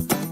Bye.